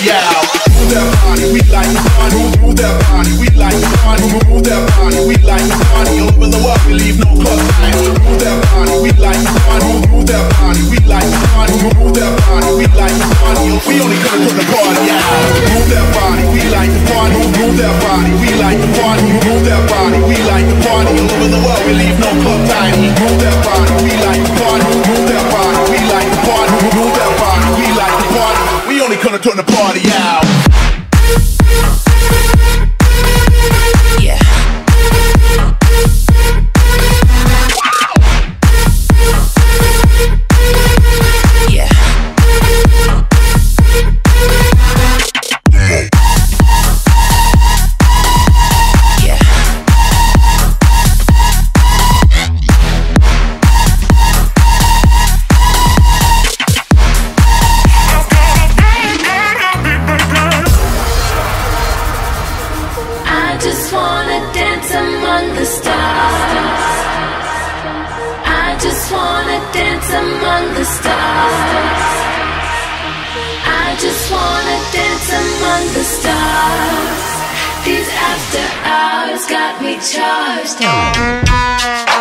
that body, we like to party. Move that body, we like to party. Move that body, we like to party. Over the world, we leave no club time. Move that body, we like to party. Move that body, we like to party. Move that body, we like to party. We only gonna turn the party out. Move that body, we like to party. Move that body, we like to party. Move only gonna turn the party out. Dance among the stars. I just wanna dance among the stars. I just wanna dance among the stars. These after hours got me charged.